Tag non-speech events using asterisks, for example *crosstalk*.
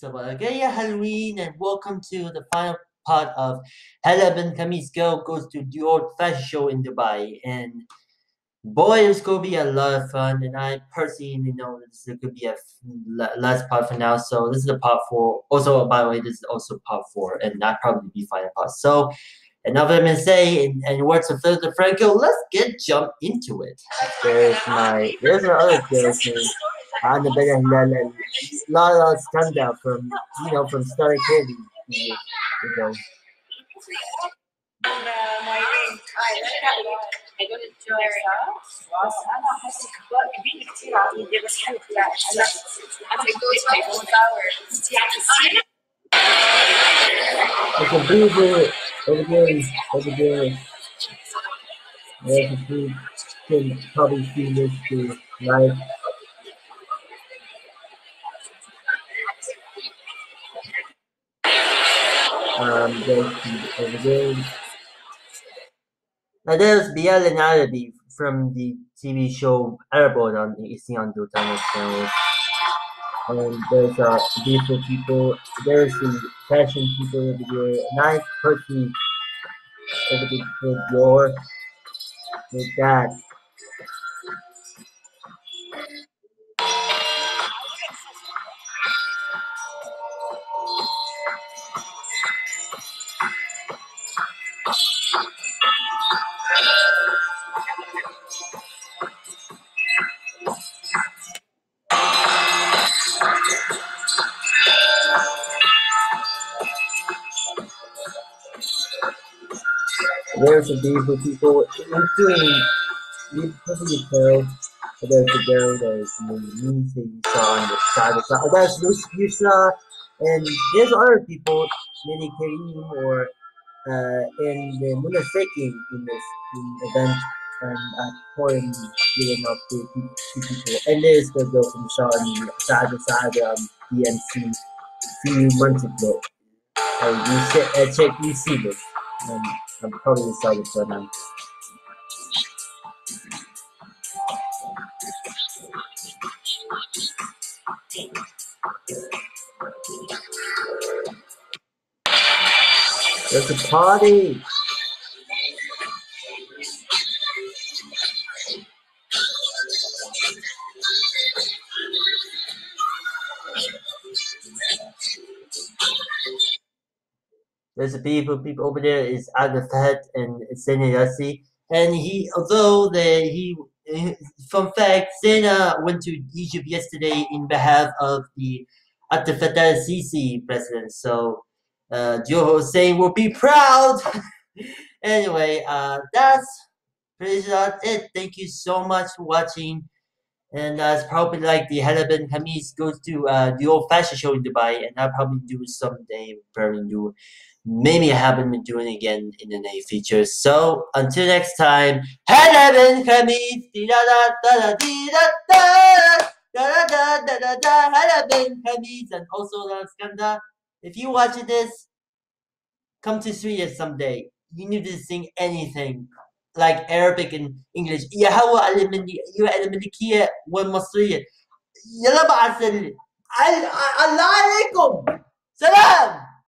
Sabagaya Halloween and welcome to the final part of Hala Bel Khamis Girl goes to the Dior fashion show in Dubai. And boy it's gonna be a lot of fun and I personally know this is gonna be a last part for now. So this is the part four. Also oh, by the way this is also part four and that probably be final part. So enough of say and, and words of Philip DeFranco let's get jump into it. There's my there's my other *laughs* girl's name I'm the big and a lot of those come from you know from Star Candy. You know. It's a big deal. It's a good, it's a good, it's a good, probably see this too, right? Um, there's there's Bilal and Arabi from the TV show Airborne on the Isian Channel channel. And there's uh, beautiful people. There's the fashion people over there. Nice person over the door. With that. There's a beautiful people, including you probably tell there's a girl, there's the saw on the side of the There's Yusra, and there's other people, many Kareem or uh, in the Munaseking in this in event and at foreign giving up to two people. And there's the girl from Sean Saga Saga um, DMC a few months ago. And you, uh, check, you see this. Um, I'm totally excited for them. There's a party! There's a people people over there is Agafet and Sena Yassi. And he although the he fun fact, Sena went to Egypt yesterday in behalf of the Abdel Fattah Sisi president. So uh, Joe Hussein will be proud. *laughs* anyway, uh, that's pretty much it. Thank you so much for watching. And uh, probably like the Hala Bel Khamis goes to uh, the Dior fashion show in Dubai, and I'll probably do someday very new maybe I haven't been doing again in the next feature. So until next time, Heaven Heaven Khamis, and also Lara Scandar. If you watch this, come to Sweden someday. You need to sing anything like Arabic and English. يا هو علمني يا الملكية والمصرية. يلا بعد الله عليكم salam.